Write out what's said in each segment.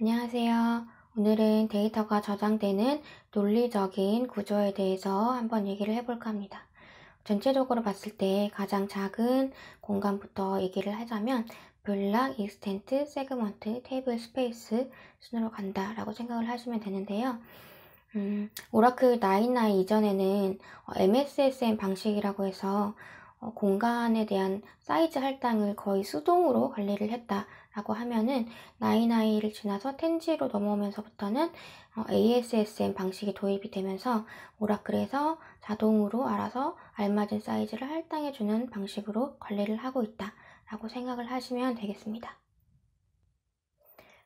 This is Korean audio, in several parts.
안녕하세요. 오늘은 데이터가 저장되는 논리적인 구조에 대해서 한번 얘기를 해볼까 합니다. 전체적으로 봤을 때 가장 작은 공간부터 얘기를 하자면 block, extent, segment, table space 순으로 간다라고 생각을 하시면 되는데요. 음, 오라클 9i 이전에는 MSSM 방식이라고 해서 어, 공간에 대한 사이즈 할당을 거의 수동으로 관리를 했다라고 하면은 나이나이를 지나서 텐지로 넘어오면서부터는 어, ASSM 방식이 도입이 되면서 오라클에서 자동으로 알아서 알맞은 사이즈를 할당해주는 방식으로 관리를 하고 있다라고 생각을 하시면 되겠습니다.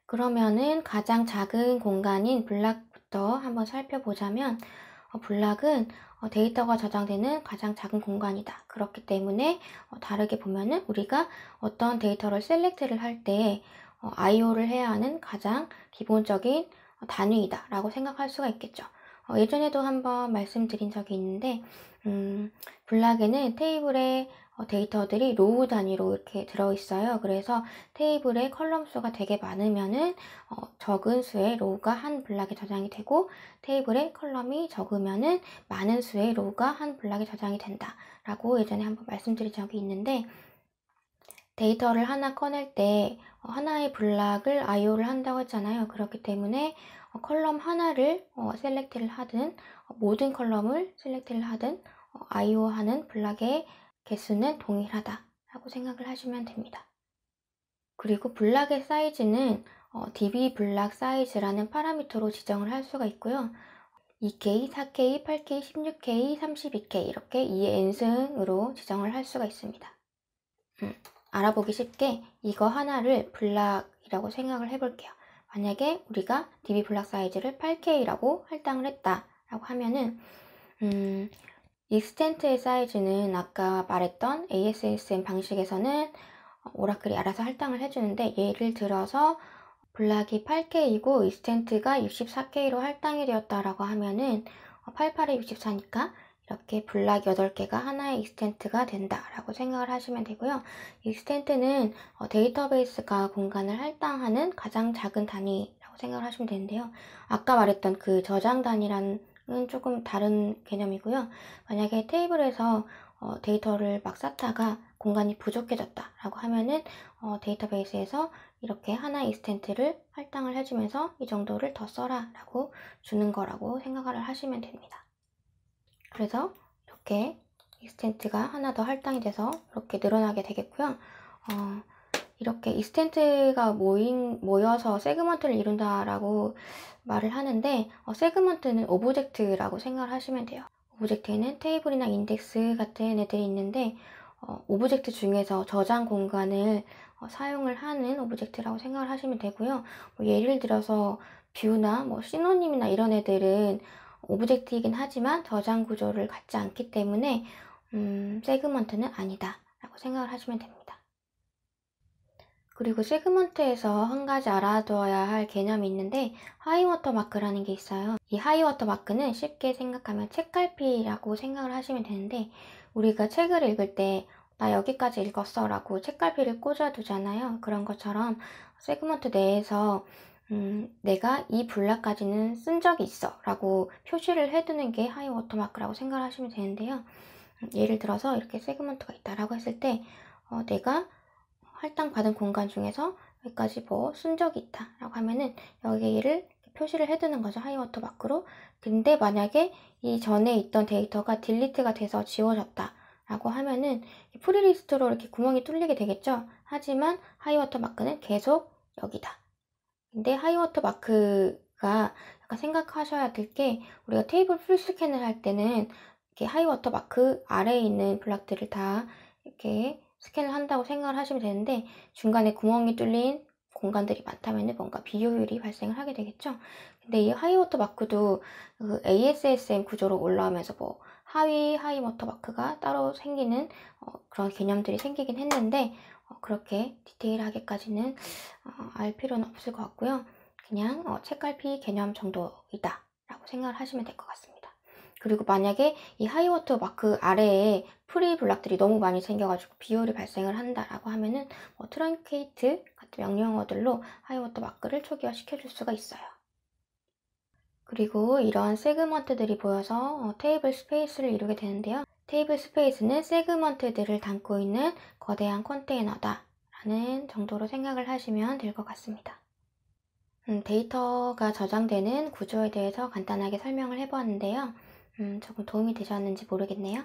그러면은 가장 작은 공간인 블락부터 한번 살펴보자면 어, 블락은 어, 데이터가 저장되는 가장 작은 공간이다. 그렇기 때문에 어, 다르게 보면은 우리가 어떤 데이터를 select를 할 때 IO를 해야 하는 가장 기본적인 단위이다 라고 생각할 수가 있겠죠. 예전에도 한번 말씀드린 적이 있는데 음, block에는 테이블에 어, 데이터들이 row 단위로 이렇게 들어있어요. 그래서 테이블에 column 수가 되게 많으면은 어, 적은 수의 row가 한 block에 저장이 되고 테이블에 column이 적으면은 많은 수의 row가 한 block에 저장이 된다라고 예전에 한번 말씀드린 적이 있는데 데이터를 하나 꺼낼 때 어, 하나의 block을 IO를 한다고 했잖아요. 그렇기 때문에 어, column 하나를 어, select를 하든 어, 모든 column을 select를 하든 어, IO하는 block의 개수는 동일하다라고 생각을 하시면 됩니다. 그리고 block의 사이즈는 어, DB 블락 사이즈라는 파라미터로 지정을 할 수가 있고요. 2K, 4K, 8K, 16K, 32K 이렇게 2n승으로 지정을 할 수가 있습니다. 음, 알아보기 쉽게 이거 하나를 block이라고 생각을 해볼게요. 만약에 우리가 DB 블락 사이즈를 8K라고 할당을 했다라고 하면은 음, extent의 사이즈는 아까 말했던 ASSM 방식에서는 오라클이 알아서 할당을 해주는데 예를 들어서 블락이 8K이고 익스텐트가 64K로 할당이 되었다라고 하면은 88에 64니까 이렇게 블락 8개가 하나의 extent가 된다라고 생각을 하시면 되고요. extent는 어, 데이터베이스가 공간을 할당하는 가장 작은 단위라고 생각을 하시면 되는데요. 아까 말했던 그 저장 단위랑은 조금 다른 개념이고요. 만약에 테이블에서 어, 데이터를 막 쌓다가 공간이 부족해졌다라고 하면은 어, 데이터베이스에서 이렇게 하나 extent를 할당을 해주면서 이 정도를 더 써라라고 주는 거라고 생각을 하시면 됩니다. 그래서 이렇게 extent가 하나 더 할당이 돼서 이렇게 늘어나게 되겠고요. 어, 이렇게 extent가 모인, 모여서 segment를 이룬다라고 말을 하는데 어, segment는 object라고 생각을 하시면 돼요. object에는 테이블이나 인덱스 같은 애들이 있는데 어, object 중에서 저장 공간을 어, 사용을 하는 object라고 생각을 하시면 되고요. 뭐 예를 들어서 view나 뭐 synonym이나 이런 애들은 object이긴 하지만 저장 구조를 갖지 않기 때문에 음, segment는 아니다 라고 생각을 하시면 됩니다. 그리고 segment에서 한 가지 알아두어야 할 개념이 있는데 high water mark라는 게 있어요. 이 high water mark는 쉽게 생각하면 책갈피라고 생각을 하시면 되는데 우리가 책을 읽을 때 나 여기까지 읽었어 라고 책갈피를 꽂아두잖아요. 그런 것처럼 segment 내에서 음, 내가 이 block까지는 쓴 적이 있어 라고 표시를 해두는 게 high water mark라고 생각을 하시면 되는데요. 음, 예를 들어서 이렇게 segment가 있다라고 했을 때 어, 내가 할당받은 공간 중에서 여기까지 뭐 쓴 적이 있다 라고 하면은 여기를 표시를 해두는 거죠 high water mark로. 근데 만약에 이 전에 있던 데이터가 delete가 돼서 지워졌다 라고 하면은 free list로 이렇게 구멍이 뚫리게 되겠죠. 하지만 high water mark는 계속 여기다. 근데 high water mark가 약간 생각하셔야 될 게 우리가 table full scan을 할 때는 이렇게 high water mark 아래에 있는 block들을 다 이렇게 스캔을 한다고 생각을 하시면 되는데 중간에 구멍이 뚫린 공간들이 많다면 뭔가 비효율이 발생을 하게 되겠죠. 근데 이 high water mark도 그 ASSM 구조로 올라오면서 뭐 하위 high water mark가 따로 생기는 어, 그런 개념들이 생기긴 했는데 어, 그렇게 디테일하게까지는 어, 알 필요는 없을 것 같고요. 그냥 어, 책갈피 개념 정도이다 라고 생각을 하시면 될 것 같습니다. 그리고 만약에 이 high water mark 아래에 free block들이 너무 많이 생겨가지고 비효율이 발생을 한다라고 하면은 뭐 truncate 같은 명령어들로 high water mark를 초기화 시켜줄 수가 있어요. 그리고 이런 segment들이 모여서 어, tablespace를 이루게 되는데요. tablespace는 segment들을 담고 있는 거대한 컨테이너다 라는 정도로 생각을 하시면 될 것 같습니다. 음, 데이터가 저장되는 구조에 대해서 간단하게 설명을 해보았는데요. 음, 조금 도움이 되셨는지 모르겠네요.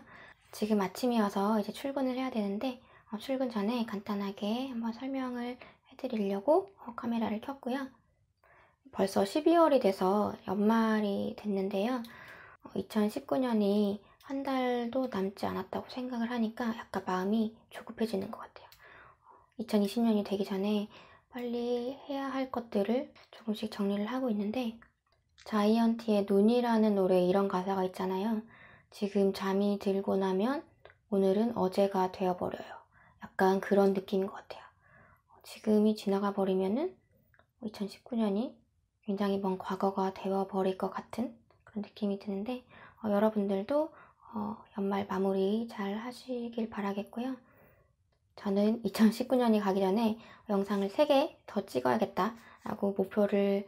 지금 아침이어서 이제 출근을 해야 되는데 어, 출근 전에 간단하게 한번 설명을 해드리려고 어, 카메라를 켰고요. 벌써 12월이 돼서 연말이 됐는데요. 2019년이 한 달도 남지 않았다고 생각을 하니까 약간 마음이 조급해지는 것 같아요. 2020년이 되기 전에 빨리 해야 할 것들을 조금씩 정리를 하고 있는데 자이언티의 눈이라는 노래에 이런 가사가 있잖아요. 지금 잠이 들고 나면 오늘은 어제가 되어버려요. 약간 그런 느낌인 것 같아요. 지금이 지나가 버리면은 2019년이 굉장히 먼 과거가 되어버릴 것 같은 그런 느낌이 드는데 어, 여러분들도 어, 연말 마무리 잘 하시길 바라겠고요. 저는 2019년이 가기 전에 영상을 3개 더 찍어야겠다 라고 목표를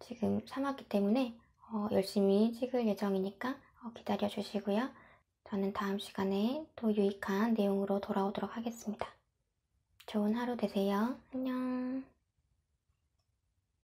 지금 삼았기 때문에 어, 열심히 찍을 예정이니까 어, 기다려 주시고요. 저는 다음 시간에 또 유익한 내용으로 돌아오도록 하겠습니다. 좋은 하루 되세요. 안녕.